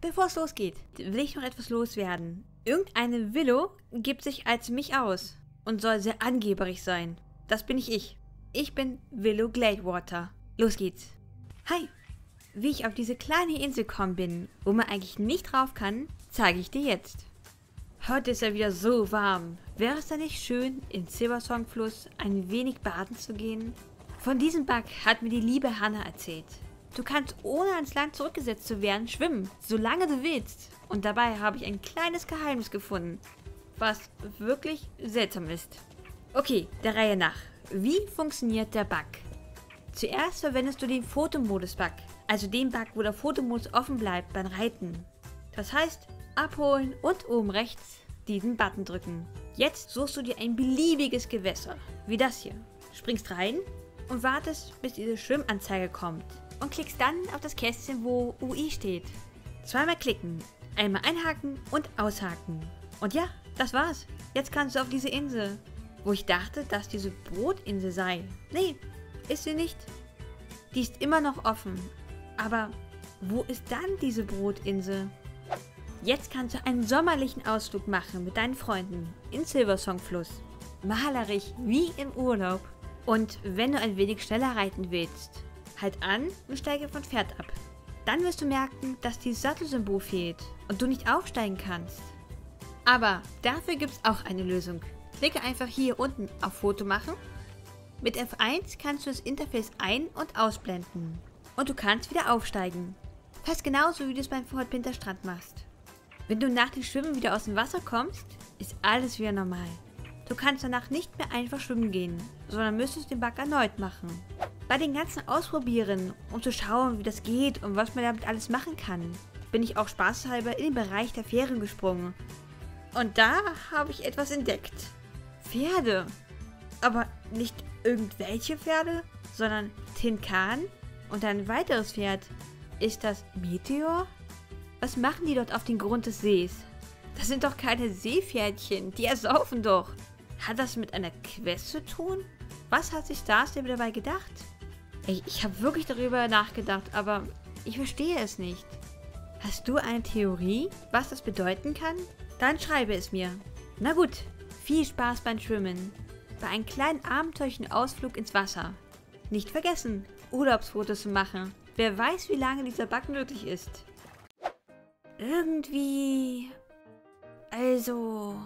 bevor es losgeht, will ich noch etwas loswerden. Irgendeine Willow gibt sich als mich aus und soll sehr angeberig sein. Das bin ich ich. Ich bin Willow Gladewater. Los geht's. Hi. Wie ich auf diese kleine Insel gekommen bin, wo man eigentlich nicht drauf kann, zeige ich dir jetzt. Heute ist ja wieder so warm. Wäre es da nicht schön, in Silversong Fluss ein wenig baden zu gehen? Von diesem Bug hat mir die liebe Hannah erzählt. Du kannst ohne ans Land zurückgesetzt zu werden schwimmen, solange du willst. Und dabei habe ich ein kleines Geheimnis gefunden, was wirklich seltsam ist. Okay, der Reihe nach. Wie funktioniert der Bug? Zuerst verwendest du den Fotomodus-Bug, also den Bug, wo der Fotomodus offen bleibt beim Reiten. Das heißt, abholen und oben rechts diesen Button drücken. Jetzt suchst du dir ein beliebiges Gewässer, wie das hier. Springst rein und wartest, bis diese Schwimmanzeige kommt. Und klickst dann auf das Kästchen, wo UI steht. Zweimal klicken, einmal einhaken und aushaken. Und ja, das war's. Jetzt kannst du auf diese Insel, wo ich dachte, dass diese Brotinsel sei. Nee, ist sie nicht. Die ist immer noch offen. Aber wo ist dann diese Brotinsel? Jetzt kannst du einen sommerlichen Ausflug machen mit deinen Freunden in Silversong Fluss. Malerisch wie im Urlaub. Und wenn du ein wenig schneller reiten willst, halt an und steige von Pferd ab. Dann wirst du merken, dass dieses Sattelsymbol fehlt und du nicht aufsteigen kannst. Aber dafür gibt es auch eine Lösung. Klicke einfach hier unten auf Foto machen. Mit F1 kannst du das Interface ein- und ausblenden. Und du kannst wieder aufsteigen. Fast genauso wie du es beim Fort Pinter Strand machst. Wenn du nach dem Schwimmen wieder aus dem Wasser kommst, ist alles wieder normal. Du kannst danach nicht mehr einfach schwimmen gehen, sondern müsstest den Bug erneut machen. Bei den ganzen Ausprobieren, um zu schauen, wie das geht und was man damit alles machen kann, bin ich auch spaßhalber in den Bereich der Ferien gesprungen. Und da habe ich etwas entdeckt. Pferde. Aber nicht irgendwelche Pferde, sondern Tinkan und ein weiteres Pferd. Ist das Meteor? Was machen die dort auf dem Grund des Sees? Das sind doch keine Seepferdchen, die ersaufen doch. Hat das mit einer Quest zu tun? Was hat sich Stars denn dabei gedacht? Ich, ich habe wirklich darüber nachgedacht, aber ich verstehe es nicht. Hast du eine Theorie, was das bedeuten kann? Dann schreibe es mir. Na gut, viel Spaß beim Schwimmen. Bei einem kleinen abenteuerlichen Ausflug ins Wasser. Nicht vergessen, Urlaubsfotos zu machen. Wer weiß, wie lange dieser Bug möglich ist. Irgendwie... Also...